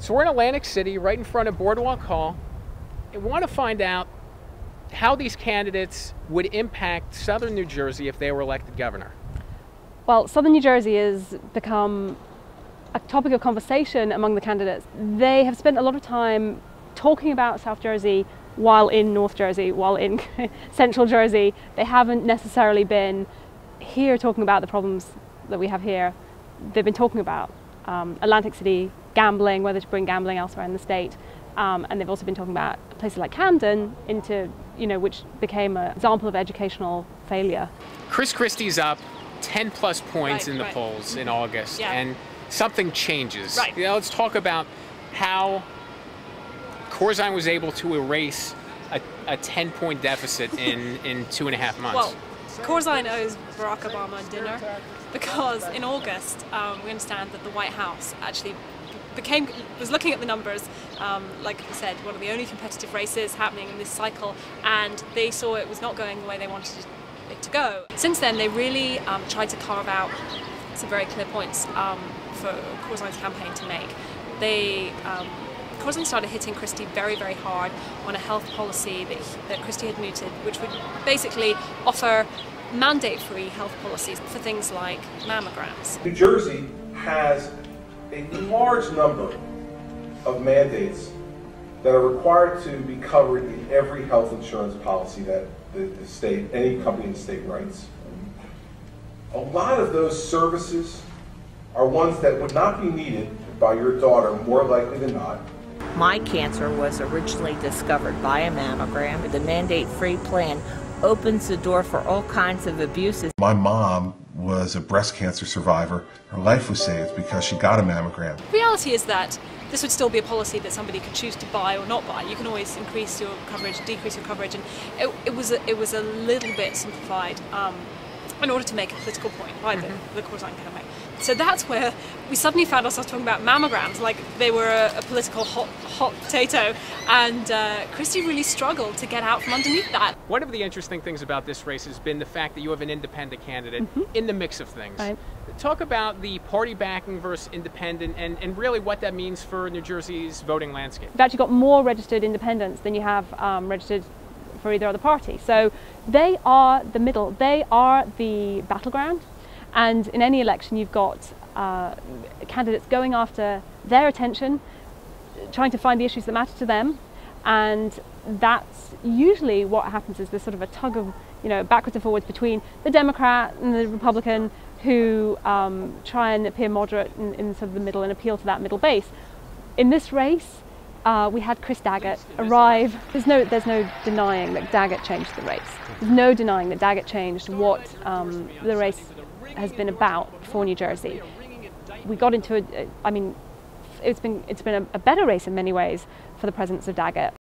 So we're in Atlantic City, right in front of Boardwalk Hall, and want to find out how these candidates would impact southern New Jersey if they were elected governor. Well, southern New Jersey has become a topic of conversation among the candidates. They have spent a lot of time talking about South Jersey while in North Jersey, while in Central Jersey. They haven't necessarily been here talking about the problems that we have here. They've been talking about um, Atlantic City gambling, whether to bring gambling elsewhere in the state, um, and they've also been talking about places like Camden, into you know, which became an example of educational failure. Chris Christie's up 10 plus points Right, in the right. polls in August, Yeah. and something changes. Right. You know, let's talk about how Corzine was able to erase a, a 10 point deficit in, in two and a half months. Well, Corzine owes Barack Obama dinner because in August um, we understand that the White House actually became was looking at the numbers, um, like I said, one of the only competitive races happening in this cycle, and they saw it was not going the way they wanted it to go. Since then, they really um, tried to carve out some very clear points um, for Corzine's campaign to make. They um, Corzine started hitting Christie very, very hard on a health policy that, he, that Christie had mooted, which would basically offer mandate-free health policies for things like mammograms. New Jersey has a large number of mandates that are required to be covered in every health insurance policy that the, the state, any company in the state writes. A lot of those services are ones that would not be needed by your daughter more likely than not. My cancer was originally discovered by a mammogram. The mandate free plan opens the door for all kinds of abuses. My mom was a breast cancer survivor. Her life was saved because she got a mammogram. The reality is that this would still be a policy that somebody could choose to buy or not buy. You can always increase your coverage, decrease your coverage, and it, it was a, it was a little bit simplified um, in order to make a political point by the, the Corzine campaign. So that's where we suddenly found ourselves talking about mammograms like they were a, a political hot, hot potato, and uh, Christie really struggled to get out from underneath that. One of the interesting things about this race has been the fact that you have an independent candidate in the mix of things. Right. Talk about the party backing versus independent and, and really what that means for New Jersey's voting landscape. You've actually got more registered independents than you have um, registered for either other party. So they are the middle, they are the battleground. And in any election, you've got uh, candidates going after their attention, trying to find the issues that matter to them. And that's usually what happens is there's sort of a tug of, you know, backwards and forwards between the Democrat and the Republican who um, try and appear moderate in, in sort of the middle and appeal to that middle base. In this race, uh, we had Chris Daggett arrive. There's no, there's no denying that Daggett changed the race. There's no denying that Daggett changed what um, the race has been about for New Jersey. We got into a, I mean, it's been it's been a, a better race in many ways for the presence of Daggett.